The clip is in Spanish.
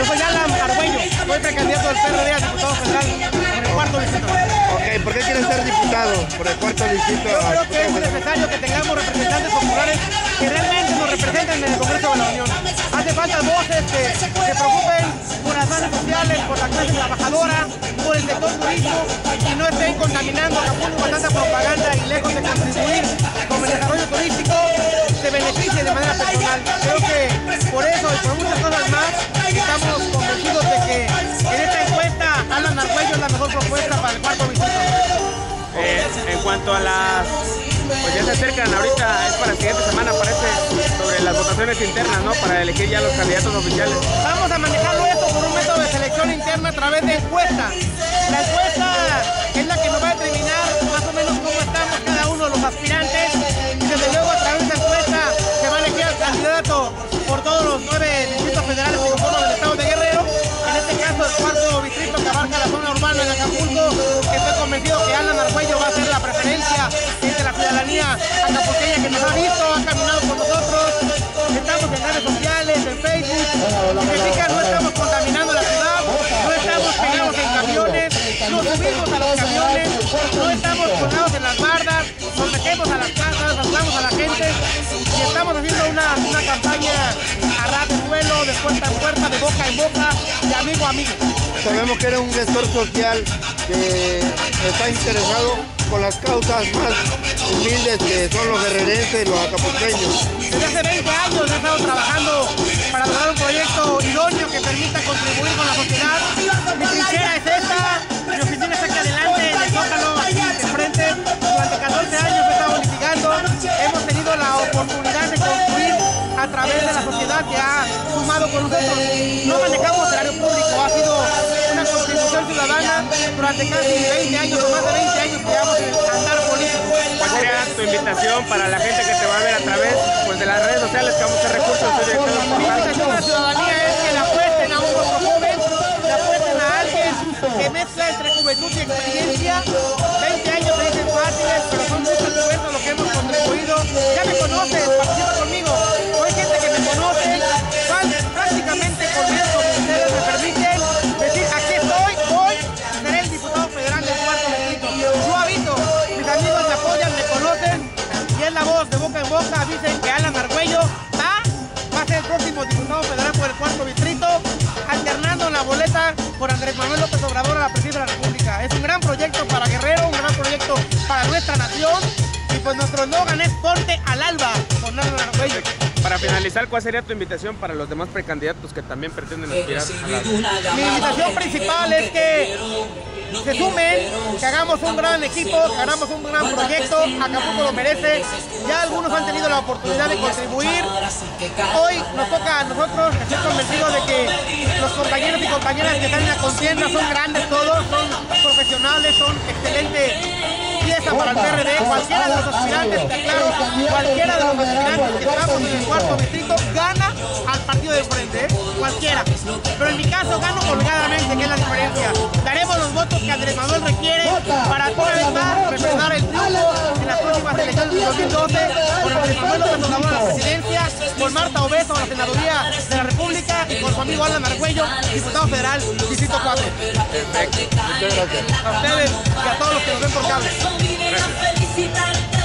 Yo soy Alan Argüello, soy precandidato del PRD a diputado federal por el cuarto distrito. Ok, ¿por qué quieres ser diputado por el cuarto distrito? Yo creo que es necesario que tengamos representantes populares que realmente nos representen en el Congreso de la Unión. Hace falta voces que se preocupen por las bases sociales, por la clase trabajadora, por el sector turismo y no estén contaminando Acapulco con tanta propaganda cuanto a las pues ya se acercan ahorita, es para la siguiente semana parece, sobre las votaciones internas, ¿no? Para elegir ya los candidatos oficiales. Vamos a manejarlo esto por un método de selección interna a través de encuestas. La encuesta es la que nos va a determinar no estamos colgados en las bardas, nos metemos a las casas, hablamos a la gente y estamos haciendo una, una campaña a ras de suelo, de puerta en puerta, de boca en boca, de amigo a amigo. Sabemos que eres un gestor social que está interesado con las causas más humildes que son los guerrerenses y los acapulqueños. Desde hace 20 años he estado a través de la sociedad que ha sumado con nosotros. No manejamos salario público, ha sido una contribución ciudadana durante casi 20 años o más de 20 años que llevamos en andar político. ¿Cuál sería tu invitación para la gente que te va a ver a través pues, de las redes sociales que vamos a recursos? Mi invitación a la ciudadanía es que le apuesten a un otro joven, le apuesten a alguien que mezcla entre juventud y experiencia. 20 años se dicen fáciles, pero son muchos esfuerzos los que hemos contribuido. Ya me conoces, en dicen que Alan Argüello va va a ser el próximo diputado federal por el cuarto distrito, alternando la boleta por Andrés Manuel López Obrador a la presidencia de la República. Es un gran proyecto para Guerrero, un gran proyecto para nuestra nación. Y pues nuestro eslogan es Ponte al Alba con Alan Argüello. Para finalizar, ¿cuál sería tu invitación para los demás precandidatos que también pretenden aspirar a la... Mi invitación principal es que se sumen, que hagamos un gran equipo, que hagamos un gran proyecto, Acapulco lo merece, ya algunos han tenido la oportunidad de contribuir, hoy nos toca a nosotros, estoy convencido de que los compañeros y compañeras que están en la contienda son grandes todos, son profesionales, son excelentes pieza para el PRD, cualquiera de los aspirantes, te aclaro, cualquiera de los aspirantes que estamos en el cuarto distrito gana al partido de frente, ¿eh? cualquiera. Pero en mi caso gano holgadamente, que Andrés Manuel requiere para una vez más representar el triunfo en las próximas elecciones de 2012 con Andrés Manuel López Obrador a la presidencia, con Marta Obeso a la senaduría de la República y con su amigo Alan Argüello, diputado federal, distrito 4. Perfecto. Muchas gracias. A ustedes y a todos los que nos ven por cable. Gracias.